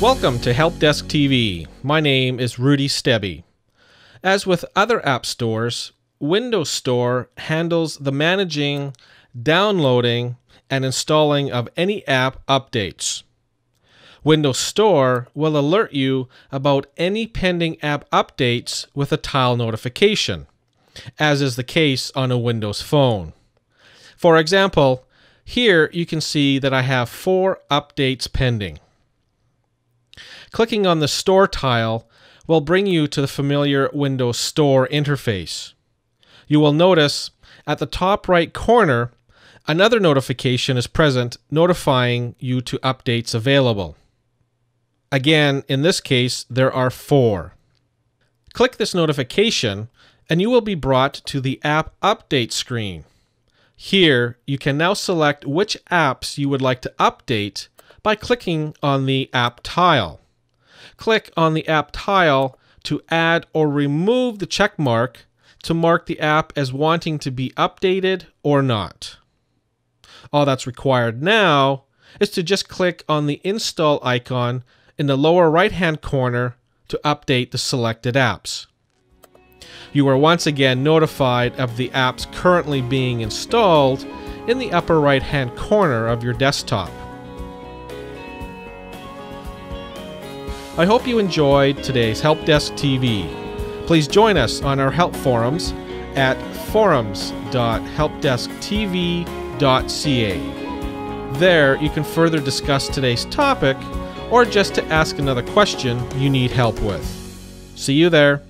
Welcome to Help Desk TV. My name is Rudy Stebih. As with other app stores, Windows Store handles the managing, downloading, and installing of any app updates. Windows Store will alert you about any pending app updates with a tile notification, as is the case on a Windows phone. For example, here you can see that I have four updates pending. Clicking on the Store tile will bring you to the familiar Windows Store interface. You will notice at the top right corner, another notification is present notifying you to updates available. Again, in this case, there are four. Click this notification and you will be brought to the App Update screen. Here, you can now select which apps you would like to update by clicking on the App tile. Click on the App tile to add or remove the check mark to mark the app as wanting to be updated or not. All that's required now is to just click on the install icon in the lower right hand corner to update the selected apps. You are once again notified of the apps currently being installed in the upper right hand corner of your desktop. I hope you enjoyed today's Help Desk TV. Please join us on our help forums at forums.helpdesktv.ca. There, you can further discuss today's topic or just to ask another question you need help with. See you there.